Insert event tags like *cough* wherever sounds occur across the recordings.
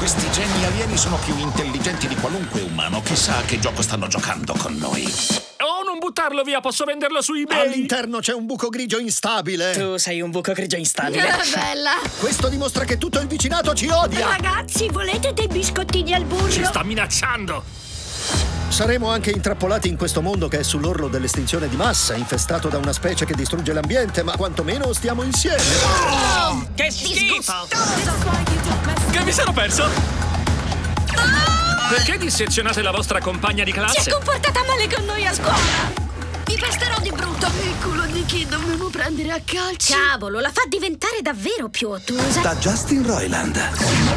Questi geni alieni sono più intelligenti di qualunque umano. Chissà che gioco stanno giocando con noi. Oh, non buttarlo via, posso venderlo su eBay. All'interno c'è un buco grigio instabile. Tu sei un buco grigio instabile. Ah, *laughs* bella! Questo dimostra che tutto il vicinato ci odia. Ragazzi, volete dei biscottini al burro? Ci sta minacciando. Saremo anche intrappolati in questo mondo che è sull'orlo dell'estinzione di massa, infestato da una specie che distrugge l'ambiente, ma quantomeno stiamo insieme. Che schifo! Mi sono perso? Perché dissezionate la vostra compagna di Si è classe? comportata male con noi a scuola! Mi pesterò di brutto! Chi dovevo prendere a calci? Cavolo, la fa diventare davvero più ottusa! Da Justin Roiland,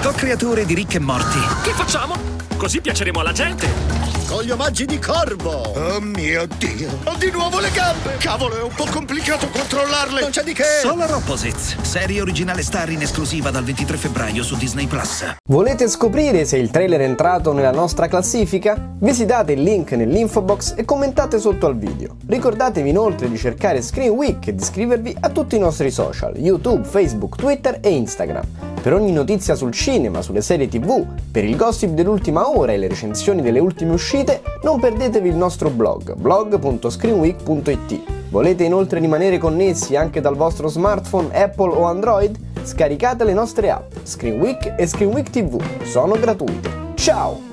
co-creatore di Rick e Morty. Che facciamo? Così piaceremo alla gente. Con gli omaggi di corvo. Oh mio Dio! Ho di nuovo le gambe! Cavolo, è un po' complicato controllarle! Non c'è di che. Solar Opposites, serie originale star in esclusiva dal 23 febbraio su Disney Plus. Volete scoprire se il trailer è entrato nella nostra classifica? Visitate il link nell'info box e commentate sotto al video. Ricordatevi inoltre di cercare Screen Week e di iscrivervi a tutti i nostri social, YouTube, Facebook, Twitter e Instagram. Per ogni notizia sul cinema, sulle serie tv, per il gossip dell'ultima ora e le recensioni delle ultime uscite, non perdetevi il nostro blog, blog.screenweek.it. Volete inoltre rimanere connessi anche dal vostro smartphone Apple o Android? Scaricate le nostre app, Screen Week e Screen Week TV, sono gratuite. Ciao!